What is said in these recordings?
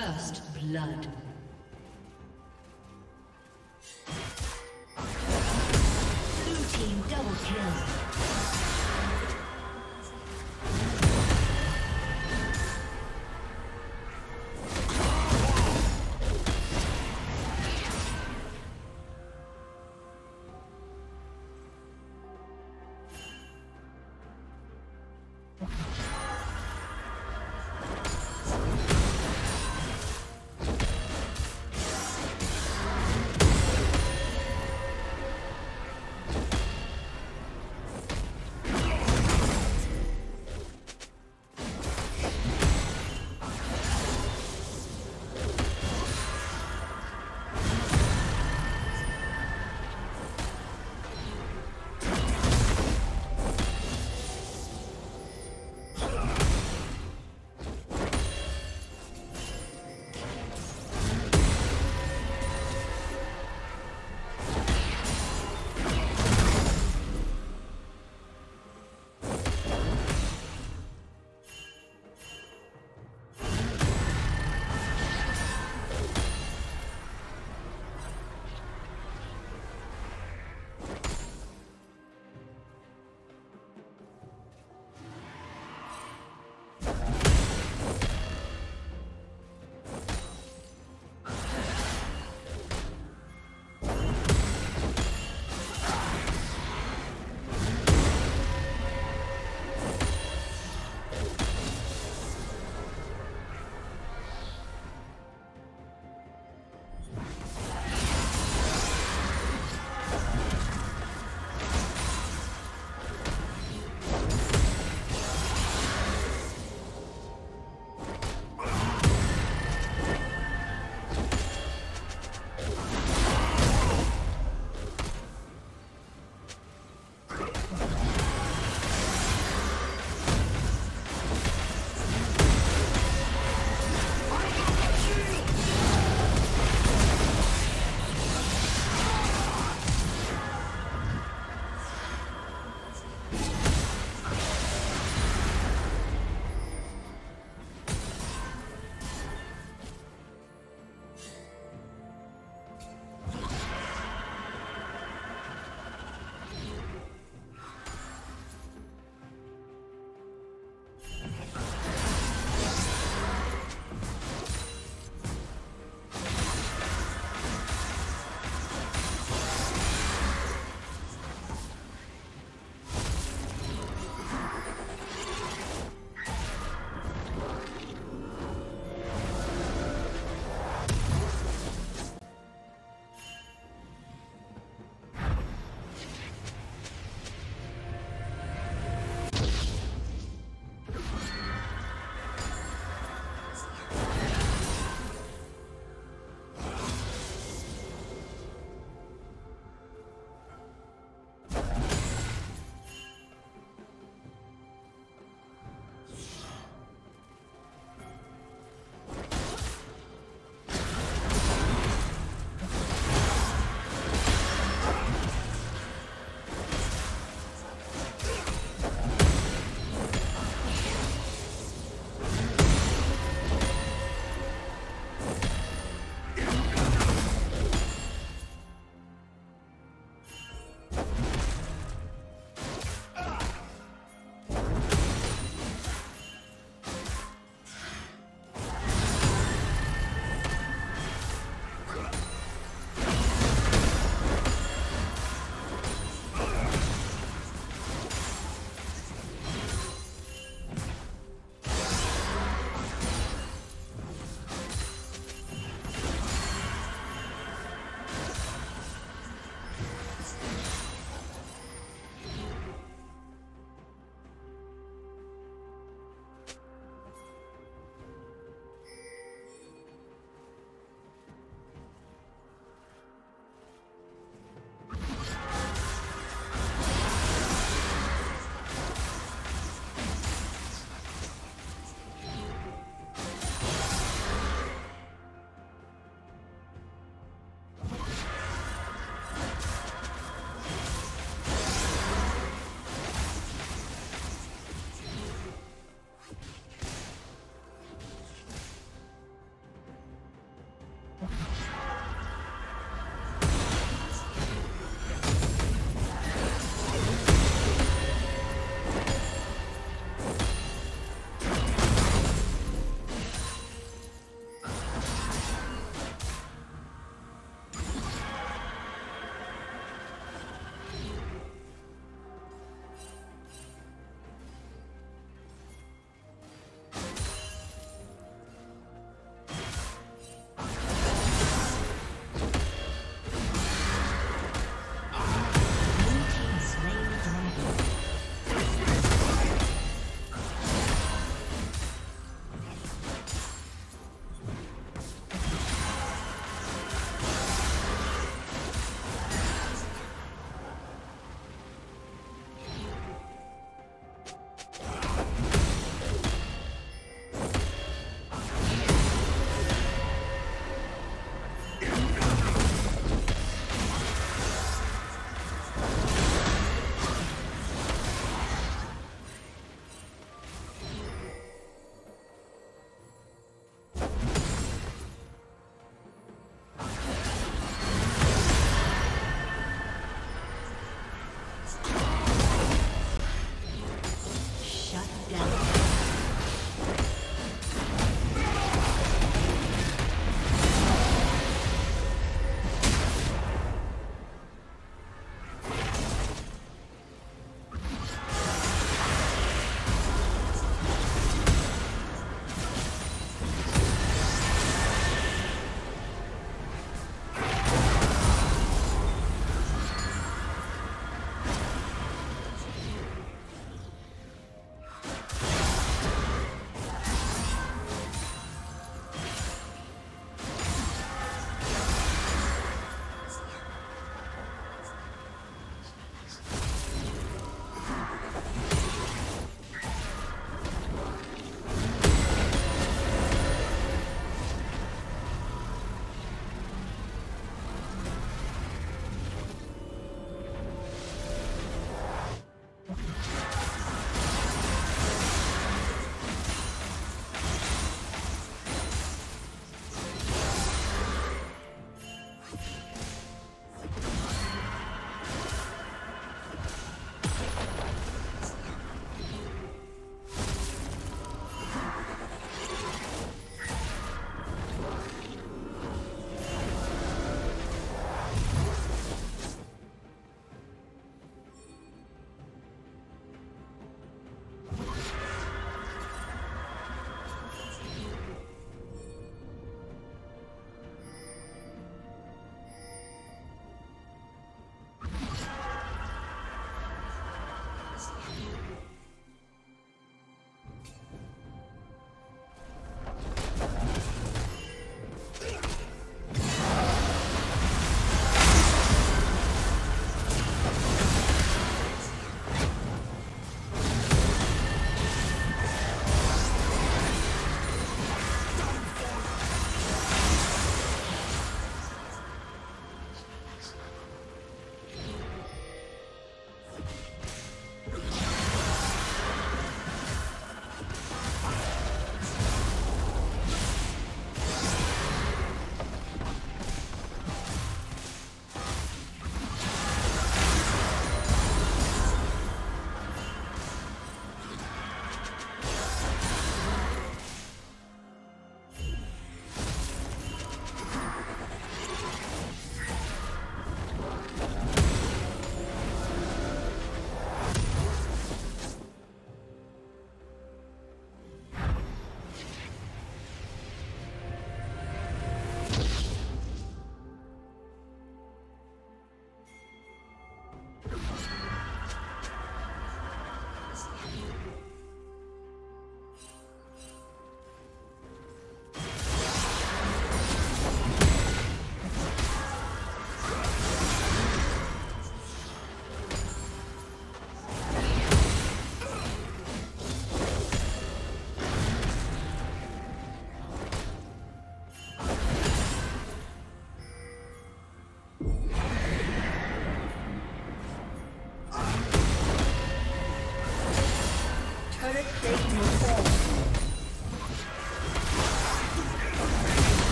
First blood.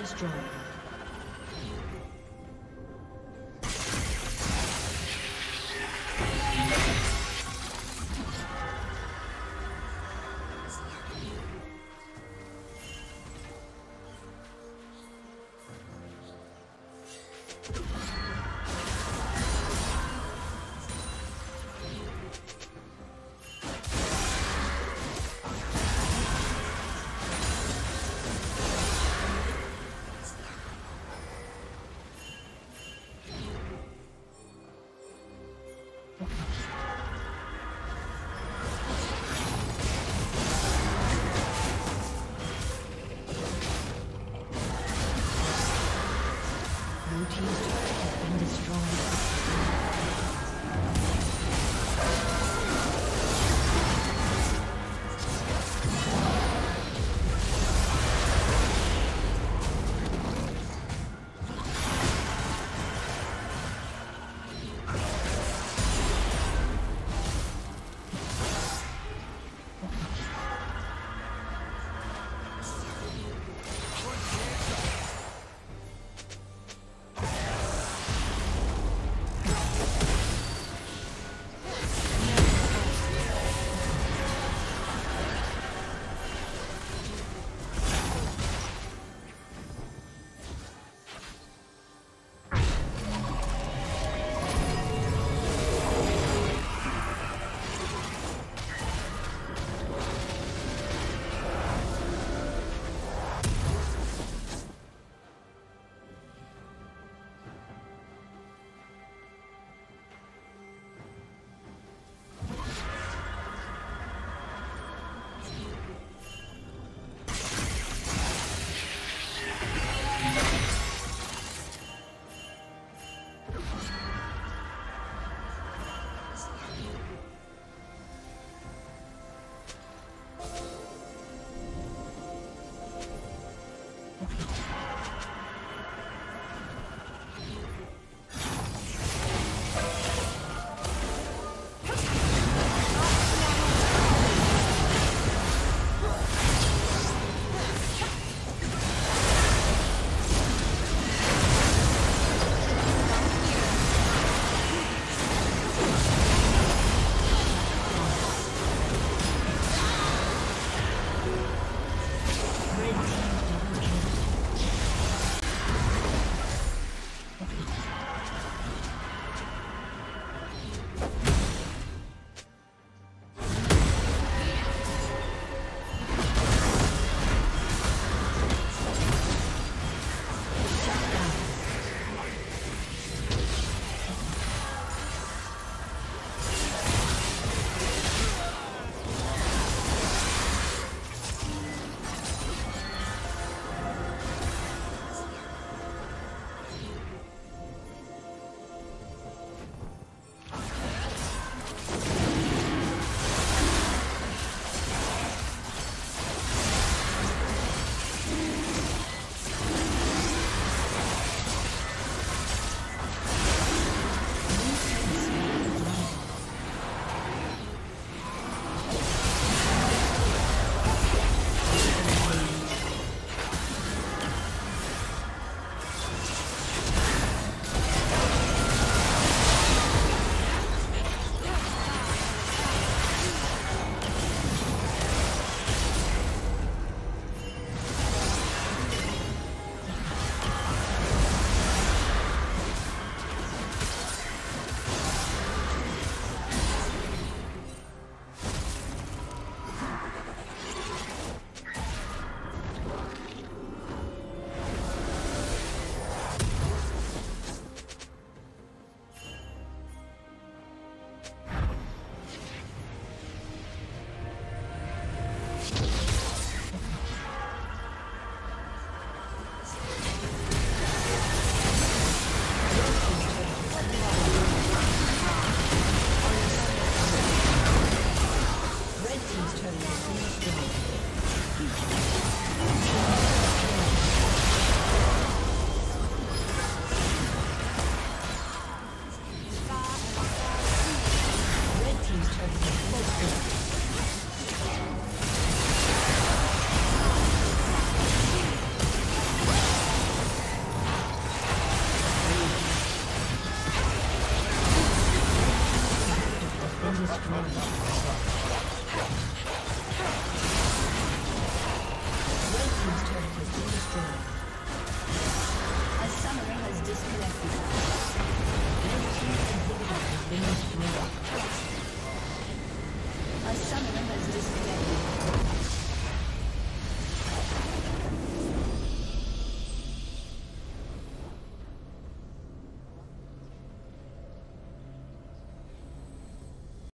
Destroyed.